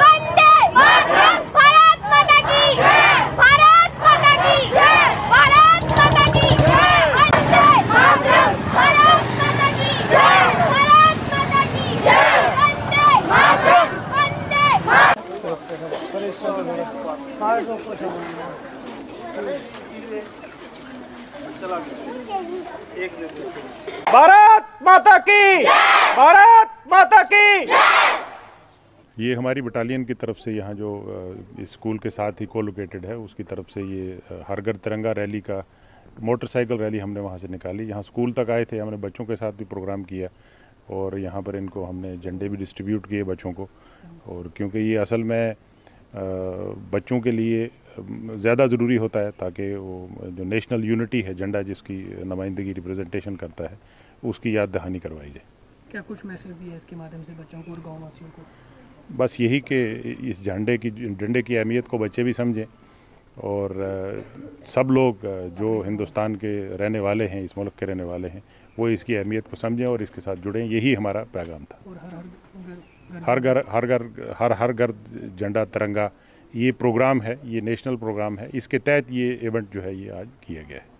वंदे भारत माता की भारत माता की भारत माता की वंदे भारत माता की भारत माता की वंदे वंदे भारत माता की भारत माता की। ये हमारी बटालियन की तरफ़ से यहाँ जो स्कूल के साथ ही कोलोकेटेड है उसकी तरफ़ से ये हर घर तिरंगा रैली का मोटरसाइकिल रैली हमने वहाँ से निकाली। यहाँ स्कूल तक आए थे हमने बच्चों के साथ भी प्रोग्राम किया और यहाँ पर इनको हमने झंडे भी डिस्ट्रीब्यूट किए बच्चों को। और क्योंकि ये असल में बच्चों के लिए ज़्यादा ज़रूरी होता है ताकि वो जो नेशनल यूनिटी है झंडा जिसकी नुमाइंदगी रिप्रेजेंटेशन करता है उसकी याद दहानी करवाई जाए। क्या कुछ मैसेज दिया है इसके माध्यम से बच्चों को और गाँव वासियों को? बस यही कि इस झंडे की झंडे की अहमियत को बच्चे भी समझें और सब लोग जो हिंदुस्तान के रहने वाले हैं इस मुल्क के रहने वाले हैं वो इसकी अहमियत को समझें और इसके साथ जुड़ें। यही हमारा पैगाम था। हर घर हर घर हर हर घर झंडा तिरंगा ये प्रोग्राम है, ये नेशनल प्रोग्राम है, इसके तहत ये इवेंट जो है, ये आज किया गया है।